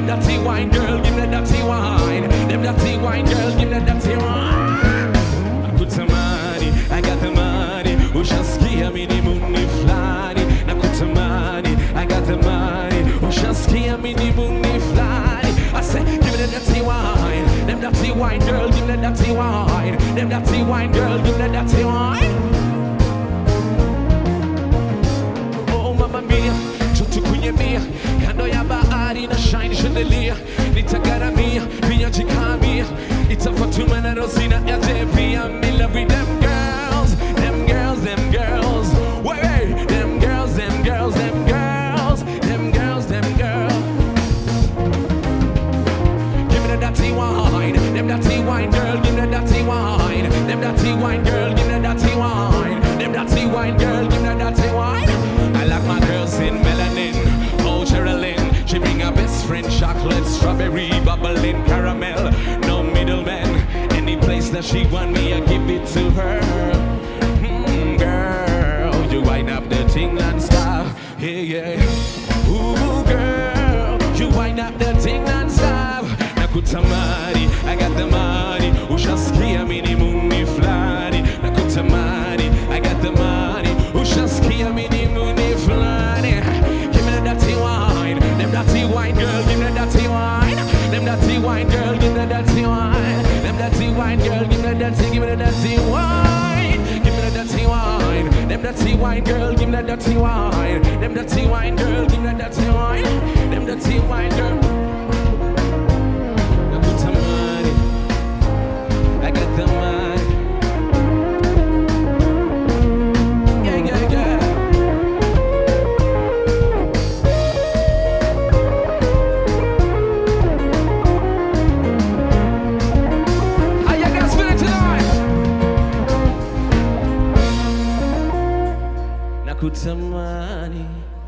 Them dirty wine, girl. Give me that dirty wine. Them dirty wine, girl. Give me that dirty wine. I put some money, I got the money. Who shall scare me? The moon is flying. I put some money, I got the money. Me? The moon is flying. I say, give me that dirty wine, them dirty wine, girl. Give me that dirty wine, them dirty wine, girl. Give me that dirty wine. Oh, mamma mia, tutto kwenye mia kando ya bahari na shine chandelier nitagaramia vinywaji kamia itafatuma na rosina ya jepi I'm in love with them girls. Them girls them girls. Wait, them girls them girls them girls. Them girls them girls. Give me the dirty wine, them dirty wine, girl. Give me the dirty wine, them dirty wine, girl. Give me the dirty wine, them dirty wine, girl. Give me the dirty wine. I like my girls in That she want me, I give it to her. wine, girl, give me that dirty wine. Them dirty wine, girl. to Tamani.